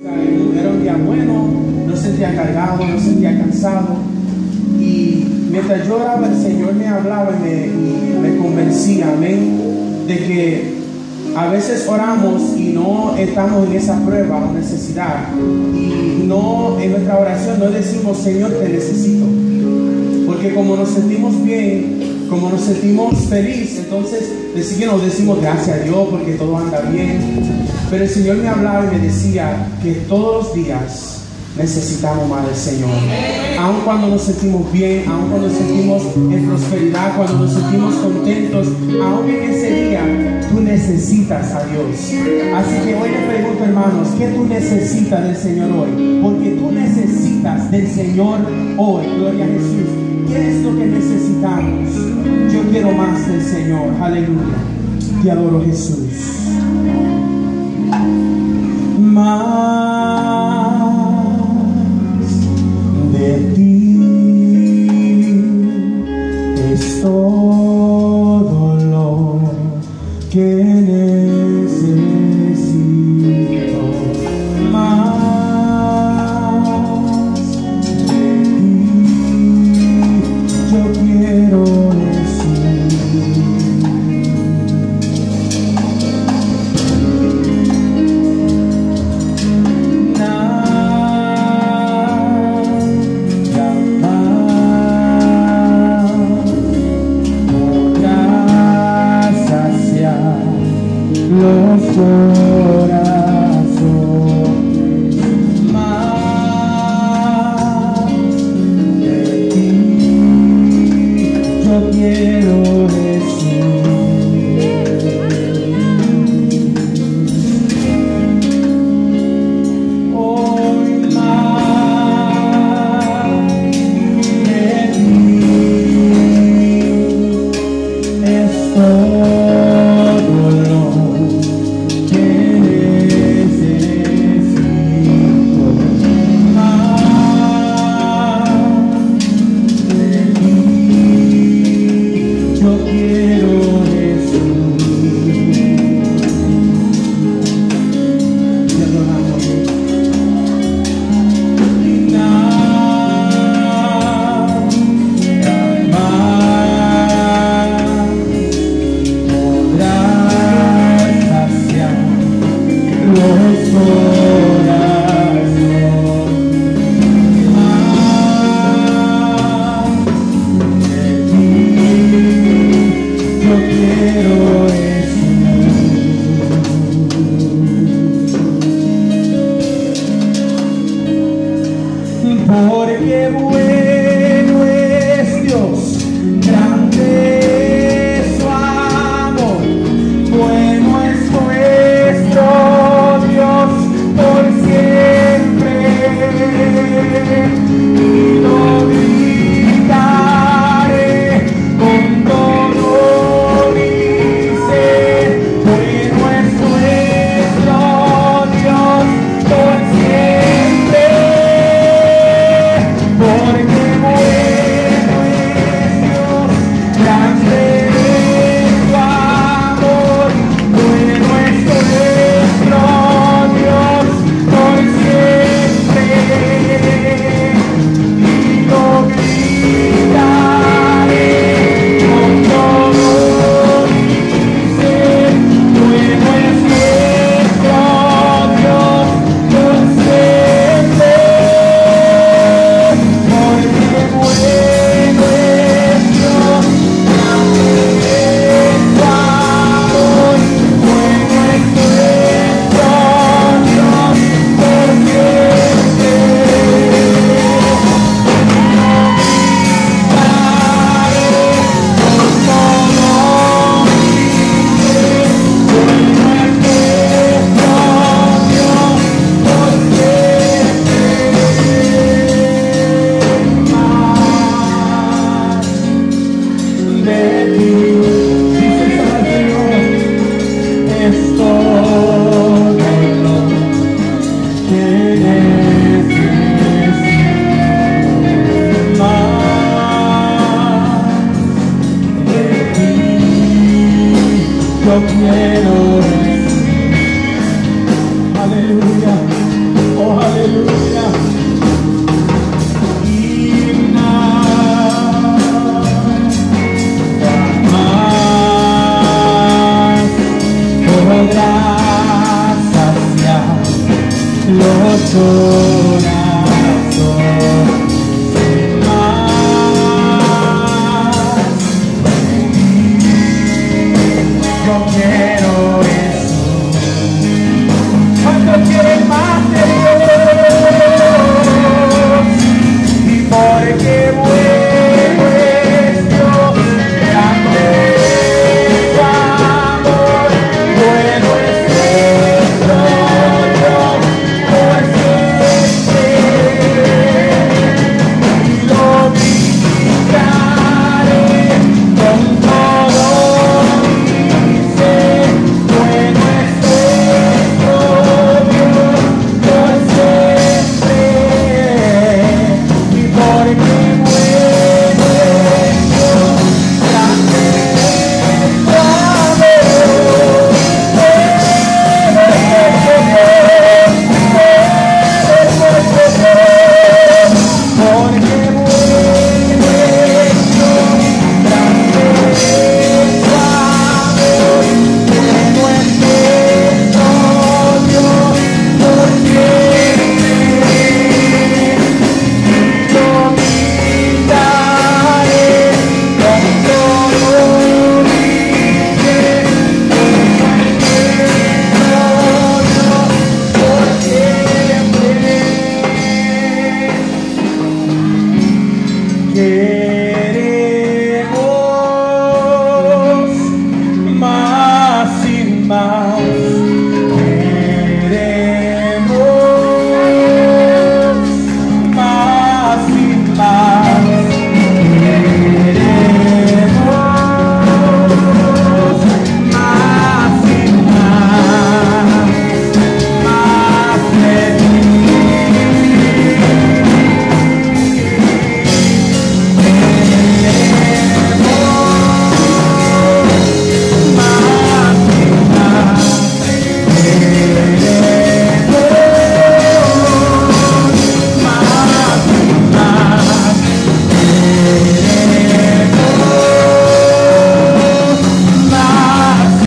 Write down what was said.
Era un día bueno, no sentía cargado, no sentía cansado. Y mientras yo oraba, el Señor me hablaba y me, convencía, amén, de que a veces oramos y no estamos en esa prueba o necesidad. Y no en nuestra oración no decimos, Señor, te necesito. Porque como nos sentimos bien, como nos sentimos feliz, entonces decimos, decimos gracias a Dios porque todo anda bien. Pero el Señor me hablaba y me decía que todos los días necesitamos más del Señor. Aun cuando nos sentimos bien, aun cuando nos sentimos en prosperidad, cuando nos sentimos contentos, aun en ese día tú necesitas a Dios. Así que hoy le pregunto, hermanos, ¿qué tú necesitas del Señor hoy? Porque tú necesitas del Señor hoy. Gloria a Jesús. ¿Qué es lo que necesitamos? Yo quiero más del Señor. Aleluya. Te adoro Jesús. Los corazones Yo